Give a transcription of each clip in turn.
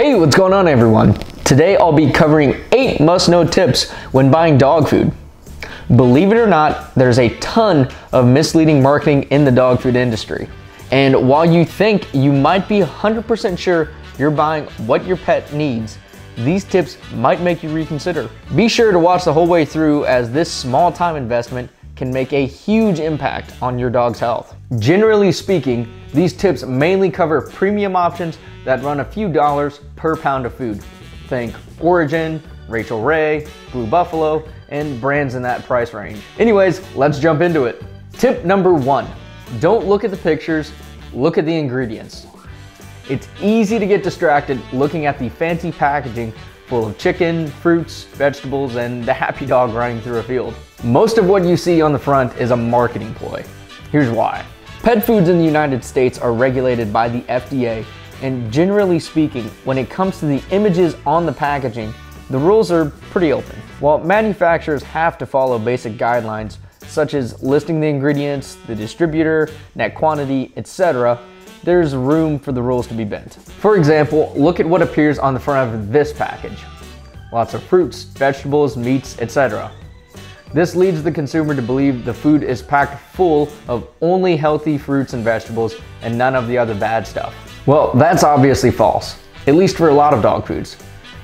Hey, what's going on everyone? Today I'll be covering 8 must-know tips when buying dog food. Believe it or not, there's a ton of misleading marketing in the dog food industry. And while you think you might be 100% sure you're buying what your pet needs, these tips might make you reconsider. Be sure to watch the whole way through as this small time investment can make a huge impact on your dog's health. Generally speaking, these tips mainly cover premium options that run a few dollars per pound of food. Think Orijen, Rachael Ray, Blue Buffalo, and brands in that price range. Anyways, let's jump into it. Tip number one, don't look at the pictures, look at the ingredients. It's easy to get distracted looking at the fancy packaging full of chicken, fruits, vegetables, and the happy dog running through a field. Most of what you see on the front is a marketing ploy. Here's why. Pet foods in the United States are regulated by the FDA, and generally speaking, when it comes to the images on the packaging, the rules are pretty open. While manufacturers have to follow basic guidelines, such as listing the ingredients, the distributor, net quantity, etc., there's room for the rules to be bent. For example, look at what appears on the front of this package. Lots of fruits, vegetables, meats, etc. This leads the consumer to believe the food is packed full of only healthy fruits and vegetables and none of the other bad stuff. Well, that's obviously false, at least for a lot of dog foods.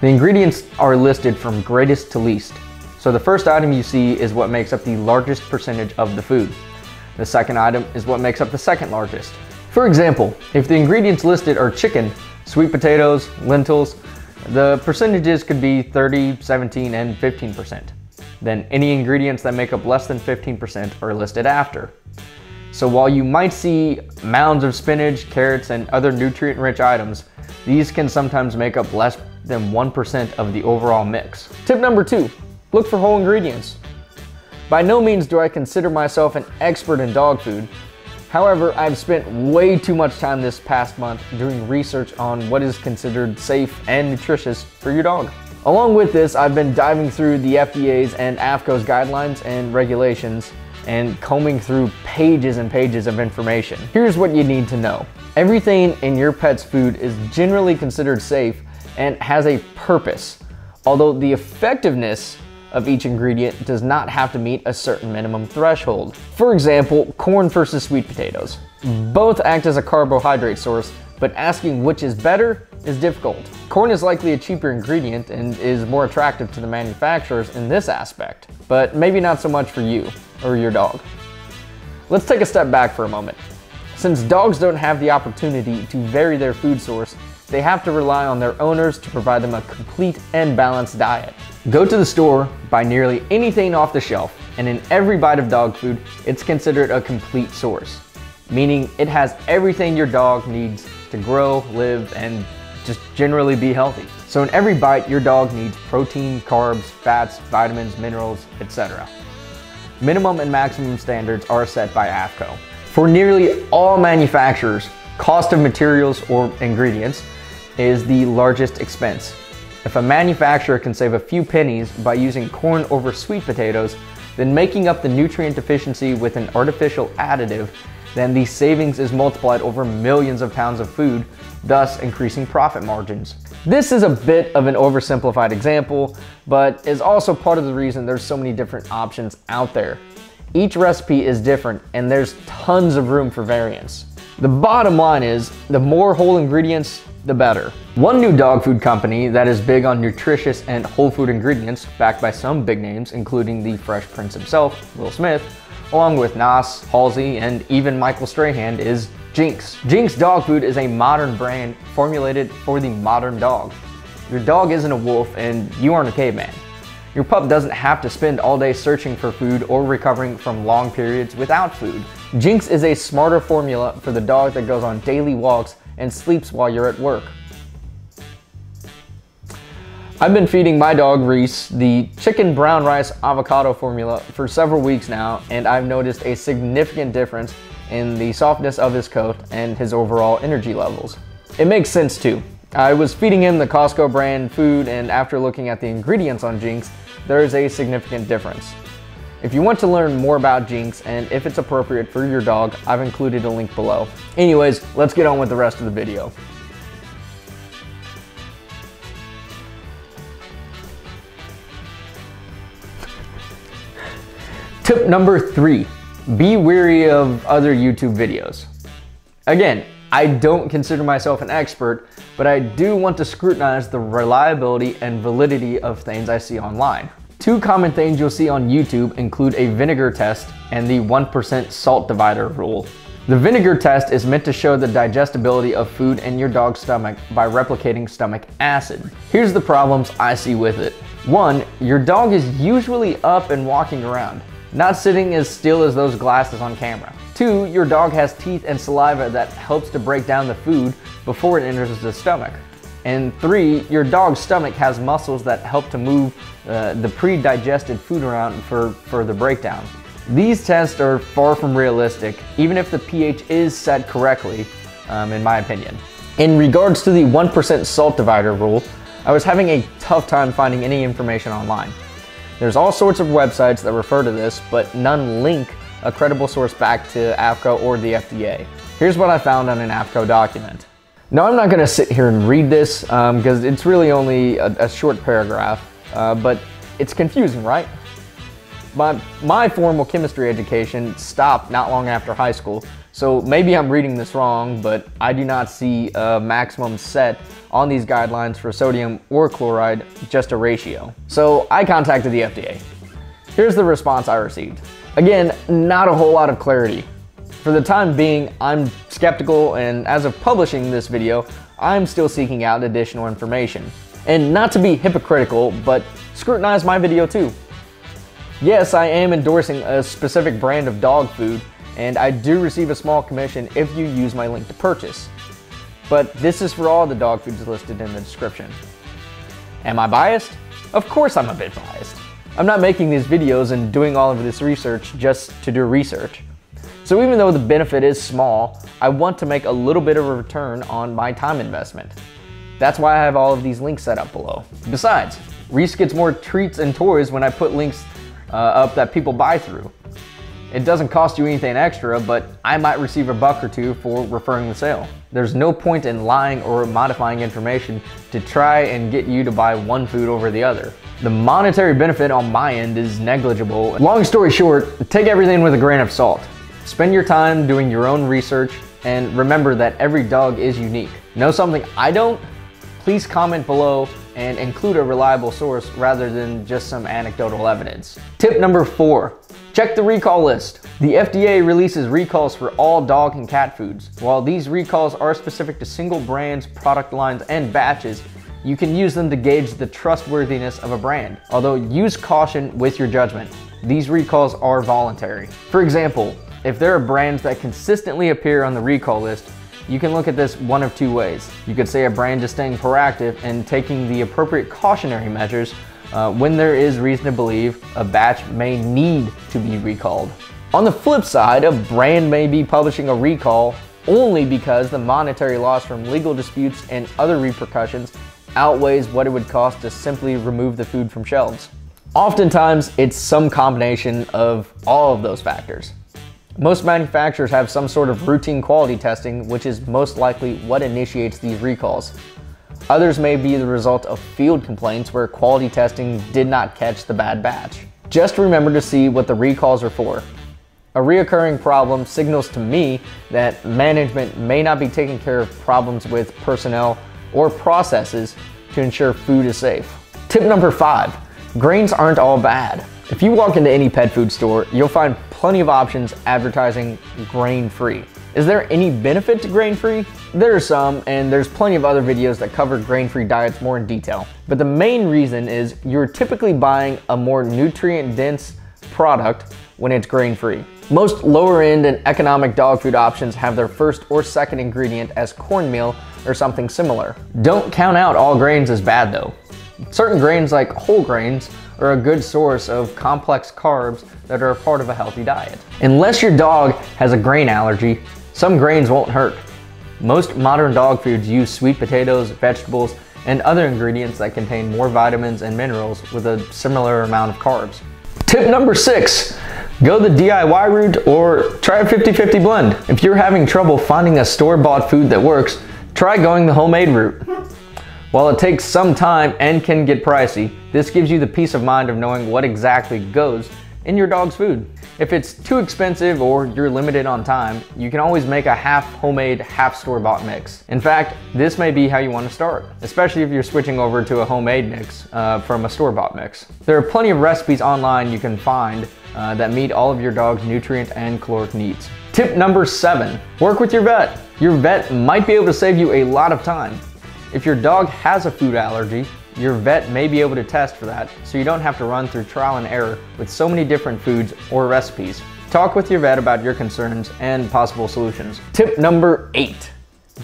The ingredients are listed from greatest to least. So the first item you see is what makes up the largest percentage of the food. The second item is what makes up the second largest. For example, if the ingredients listed are chicken, sweet potatoes, lentils, the percentages could be 30, 17, and 15% then any ingredients that make up less than 15% are listed after. So while you might see mounds of spinach, carrots, and other nutrient-rich items, these can sometimes make up less than 1% of the overall mix. Tip number two, look for whole ingredients. By no means do I consider myself an expert in dog food. However, I've spent way too much time this past month doing research on what is considered safe and nutritious for your dog. Along with this, I've been diving through the FDA's and AAFCO's guidelines and regulations and combing through pages and pages of information. Here's what you need to know. Everything in your pet's food is generally considered safe and has a purpose, although the effectiveness of each ingredient does not have to meet a certain minimum threshold. For example, corn versus sweet potatoes. Both act as a carbohydrate source, but asking which is better is difficult. Corn is likely a cheaper ingredient and is more attractive to the manufacturers in this aspect, but maybe not so much for you or your dog. Let's take a step back for a moment. Since dogs don't have the opportunity to vary their food source, they have to rely on their owners to provide them a complete and balanced diet. Go to the store, buy nearly anything off the shelf, and in every bite of dog food, it's considered a complete source, meaning it has everything your dog needs to grow, live, and just generally be healthy. So in every bite, your dog needs protein, carbs, fats, vitamins, minerals, etc. Minimum and maximum standards are set by AAFCO. For nearly all manufacturers, cost of materials or ingredients is the largest expense. If a manufacturer can save a few pennies by using corn over sweet potatoes, then making up the nutrient deficiency with an artificial additive then the savings is multiplied over millions of pounds of food, thus increasing profit margins. This is a bit of an oversimplified example, but is also part of the reason there's so many different options out there. Each recipe is different and there's tons of room for variance. The bottom line is, the more whole ingredients, the better. One new dog food company that is big on nutritious and whole food ingredients, backed by some big names, including the Fresh Prince himself, Will Smith, along with Nas, Halsey, and even Michael Strahan, is Jinx. Jinx Dog Food is a modern brand formulated for the modern dog. Your dog isn't a wolf and you aren't a caveman. Your pup doesn't have to spend all day searching for food or recovering from long periods without food. Jinx is a smarter formula for the dog that goes on daily walks and sleeps while you're at work. I've been feeding my dog Reese the chicken brown rice avocado formula for several weeks now, and I've noticed a significant difference in the softness of his coat and his overall energy levels. It makes sense too. I was feeding him the Costco brand food, and after looking at the ingredients on Jinx, there is a significant difference. If you want to learn more about Jinx and if it's appropriate for your dog, I've included a link below. Anyways, let's get on with the rest of the video. Tip number three, be weary of other YouTube videos. Again, I don't consider myself an expert, but I do want to scrutinize the reliability and validity of things I see online. Two common things you'll see on YouTube include a vinegar test and the 1% salt divider rule. The vinegar test is meant to show the digestibility of food in your dog's stomach by replicating stomach acid. Here's the problems I see with it. One, your dog is usually up and walking around, not sitting as still as those glasses on camera. Two, your dog has teeth and saliva that helps to break down the food before it enters the stomach. And three, your dog's stomach has muscles that help to move uh, the pre-digested food around for further breakdown. These tests are far from realistic, even if the pH is set correctly, um, in my opinion. In regards to the 1% salt divider rule, I was having a tough time finding any information online. There's all sorts of websites that refer to this, but none link a credible source back to AAFCO or the FDA. Here's what I found on an AAFCO document. Now I'm not going to sit here and read this because um, it's really only a, a short paragraph, uh, but it's confusing, right? My, my formal chemistry education stopped not long after high school, so maybe I'm reading this wrong, but I do not see a maximum set on these guidelines for sodium or chloride, just a ratio. So I contacted the FDA. Here's the response I received. Again, not a whole lot of clarity. For the time being, I'm skeptical and as of publishing this video, I'm still seeking out additional information. And not to be hypocritical, but scrutinize my video too. Yes, I am endorsing a specific brand of dog food, and I do receive a small commission if you use my link to purchase. But this is for all the dog foods listed in the description. Am I biased? Of course I'm a bit biased. I'm not making these videos and doing all of this research just to do research. So even though the benefit is small, I want to make a little bit of a return on my time investment. That's why I have all of these links set up below. Besides, Reese gets more treats and toys when I put links uh, up that people buy through. It doesn't cost you anything extra, but I might receive a buck or two for referring the sale. There's no point in lying or modifying information to try and get you to buy one food over the other. The monetary benefit on my end is negligible. Long story short, take everything with a grain of salt. Spend your time doing your own research and remember that every dog is unique. Know something I don't? Please comment below and include a reliable source rather than just some anecdotal evidence. Tip number four, check the recall list. The FDA releases recalls for all dog and cat foods. While these recalls are specific to single brands, product lines, and batches, you can use them to gauge the trustworthiness of a brand. Although use caution with your judgment. These recalls are voluntary. For example, if there are brands that consistently appear on the recall list, you can look at this one of two ways. You could say a brand is staying proactive and taking the appropriate cautionary measures uh, when there is reason to believe a batch may need to be recalled. On the flip side, a brand may be publishing a recall only because the monetary loss from legal disputes and other repercussions outweighs what it would cost to simply remove the food from shelves. Oftentimes, it's some combination of all of those factors. Most manufacturers have some sort of routine quality testing, which is most likely what initiates these recalls. Others may be the result of field complaints where quality testing did not catch the bad batch. Just remember to see what the recalls are for. A reoccurring problem signals to me that management may not be taking care of problems with personnel or processes to ensure food is safe. Tip number five, grains aren't all bad. If you walk into any pet food store, you'll find plenty of options advertising grain-free. Is there any benefit to grain-free? There are some, and there's plenty of other videos that cover grain-free diets more in detail. But the main reason is you're typically buying a more nutrient-dense product when it's grain-free. Most lower-end and economic dog food options have their first or second ingredient as cornmeal or something similar. Don't count out all grains as bad though. Certain grains like whole grains are a good source of complex carbs that are a part of a healthy diet. Unless your dog has a grain allergy, some grains won't hurt. Most modern dog foods use sweet potatoes, vegetables, and other ingredients that contain more vitamins and minerals with a similar amount of carbs. Tip number six, go the DIY route or try a 50-50 blend. If you're having trouble finding a store-bought food that works, try going the homemade route. While it takes some time and can get pricey, this gives you the peace of mind of knowing what exactly goes in your dog's food. If it's too expensive or you're limited on time, you can always make a half homemade, half store-bought mix. In fact, this may be how you want to start, especially if you're switching over to a homemade mix uh, from a store-bought mix. There are plenty of recipes online you can find uh, that meet all of your dog's nutrient and caloric needs. Tip number seven, work with your vet. Your vet might be able to save you a lot of time. If your dog has a food allergy, your vet may be able to test for that, so you don't have to run through trial and error with so many different foods or recipes. Talk with your vet about your concerns and possible solutions. Tip number eight.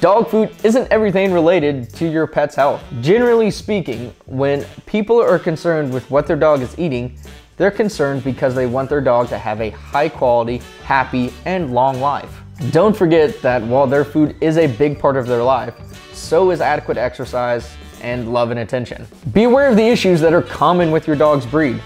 Dog food isn't everything related to your pet's health. Generally speaking, when people are concerned with what their dog is eating, they're concerned because they want their dog to have a high quality, happy, and long life. Don't forget that while their food is a big part of their life, so is adequate exercise and love and attention. Be aware of the issues that are common with your dog's breed.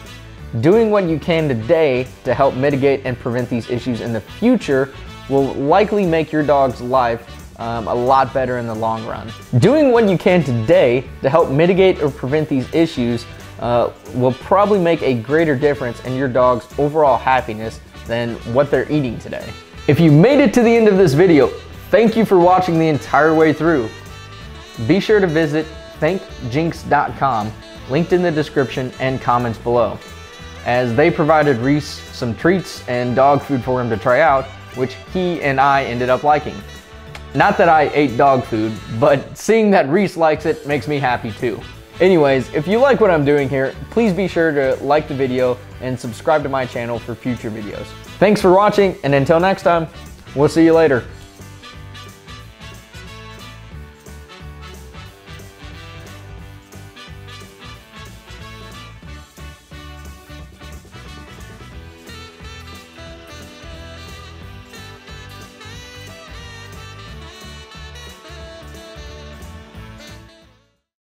Doing what you can today to help mitigate and prevent these issues in the future will likely make your dog's life um, a lot better in the long run. Doing what you can today to help mitigate or prevent these issues uh, will probably make a greater difference in your dog's overall happiness than what they're eating today. If you made it to the end of this video, thank you for watching the entire way through. Be sure to visit thankjinx.com, linked in the description and comments below, as they provided Reese some treats and dog food for him to try out, which he and I ended up liking. Not that I ate dog food, but seeing that Reese likes it makes me happy too. Anyways, if you like what I'm doing here, please be sure to like the video and subscribe to my channel for future videos. Thanks for watching, and until next time, we'll see you later.